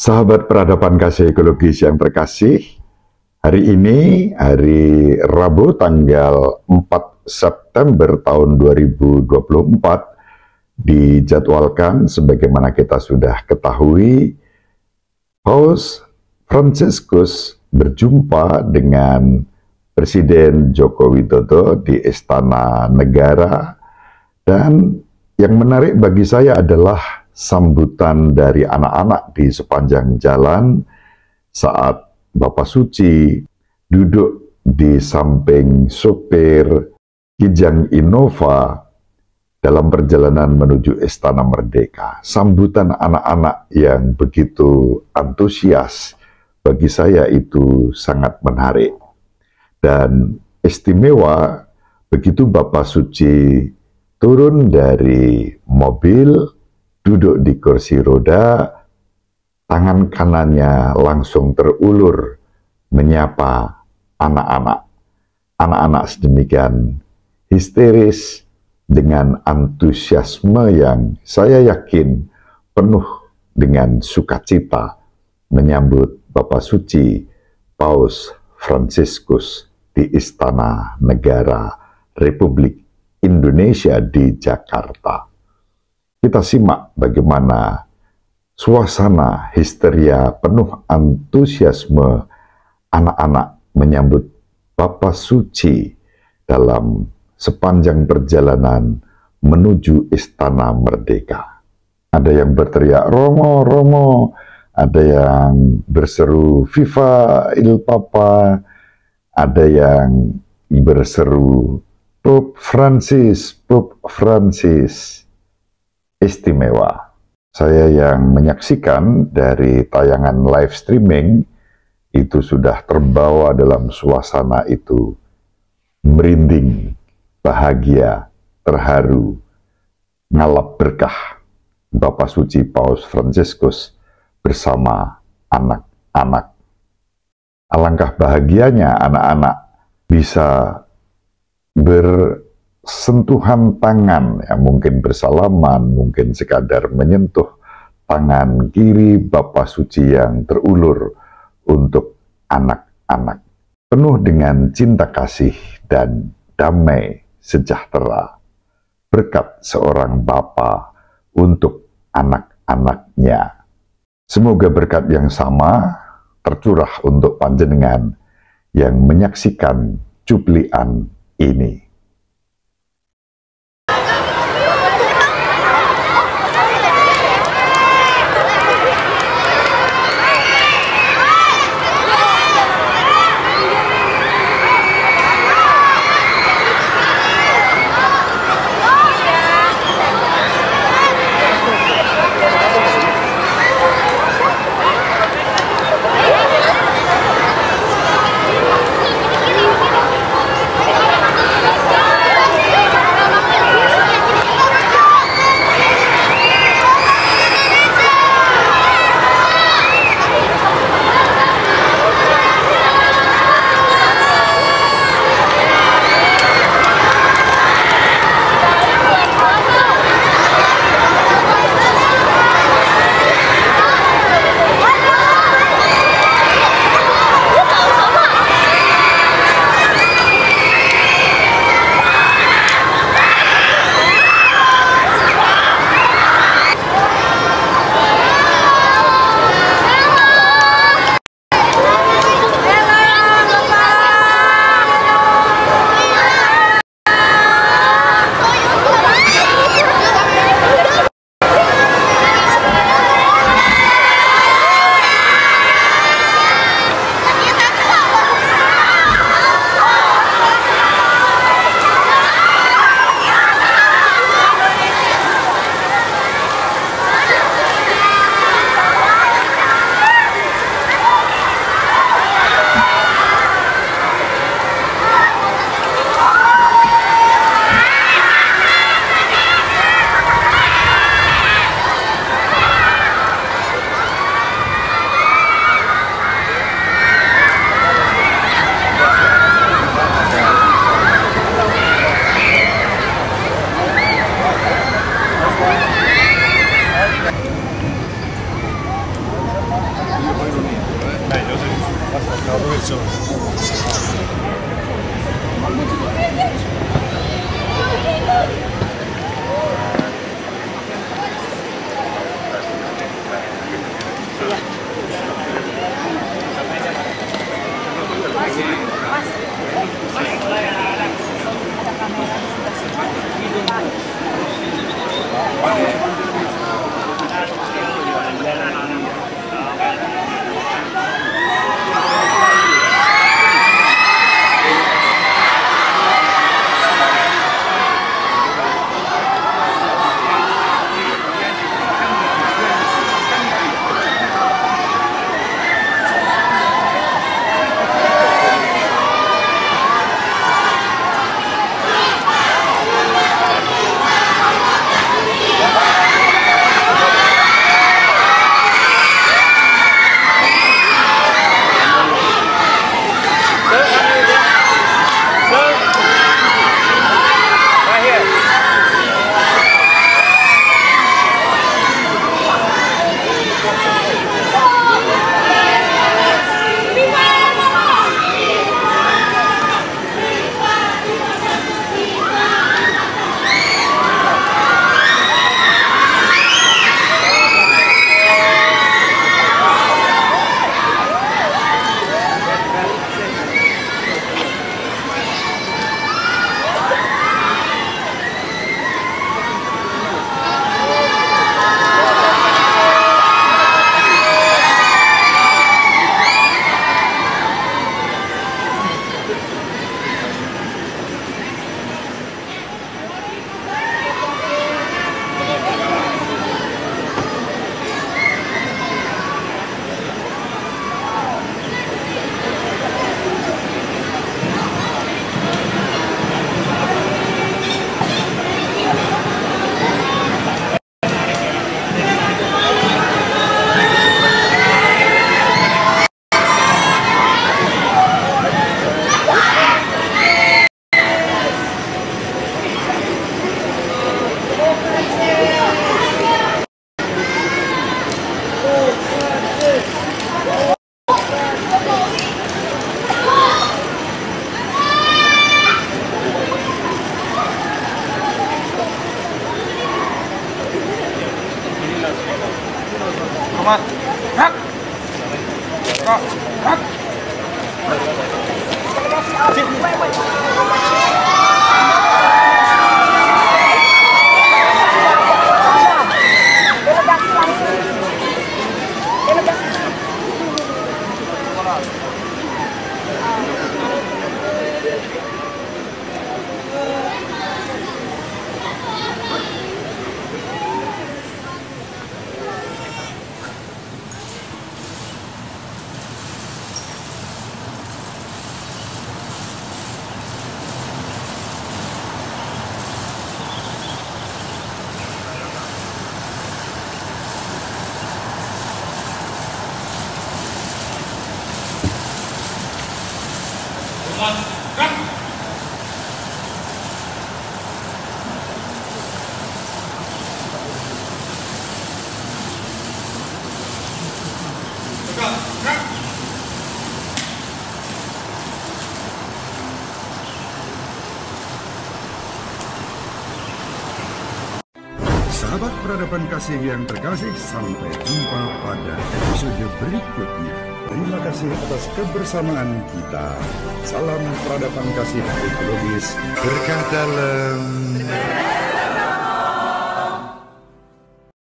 Sahabat peradaban kasih ekologis yang terkasih, hari ini hari Rabu tanggal 4 September tahun 2024 dijadwalkan sebagaimana kita sudah ketahui Paus Franciscus berjumpa dengan Presiden Joko Widodo di Istana Negara. Dan yang menarik bagi saya adalah sambutan dari anak-anak di sepanjang jalan saat Bapak Suci duduk di samping sopir Kijang Innova dalam perjalanan menuju Istana Merdeka. Sambutan anak-anak yang begitu antusias bagi saya itu sangat menarik. Dan istimewa begitu Bapak Suci turun dari mobil duduk di kursi roda, tangan kanannya langsung terulur menyapa anak-anak. Anak-anak sedemikian histeris dengan antusiasme yang saya yakin penuh dengan sukacita menyambut Bapak Suci Paus Franciscus di Istana Negara Republik Indonesia di Jakarta. Kita simak bagaimana suasana histeria penuh antusiasme anak-anak menyambut Bapa Suci dalam sepanjang perjalanan menuju Istana Merdeka. Ada yang berteriak Romo, Romo, ada yang berseru Viva Il Papa, ada yang berseru Pope Francis, Pope Francis istimewa. Saya yang menyaksikan dari tayangan live streaming itu sudah terbawa dalam suasana itu merinding, bahagia, terharu, ngalap berkah Bapak Suci Paus Franciscus bersama anak-anak. Alangkah bahagianya anak-anak bisa ber sentuhan tangan yang mungkin bersalaman, mungkin sekadar menyentuh tangan kiri Bapak Suci yang terulur untuk anak-anak. Penuh dengan cinta kasih dan damai sejahtera. Berkat seorang Bapa untuk anak-anaknya. Semoga berkat yang sama tercurah untuk panjenengan yang menyaksikan cuplian ini. Hấp. Hấp. Hấp. Sahabat peradaban kasih yang terkasih, sampai jumpa pada episode berikutnya. Terima kasih atas kebersamaan kita. Salam peradaban kasih ekologis. Berkah dalam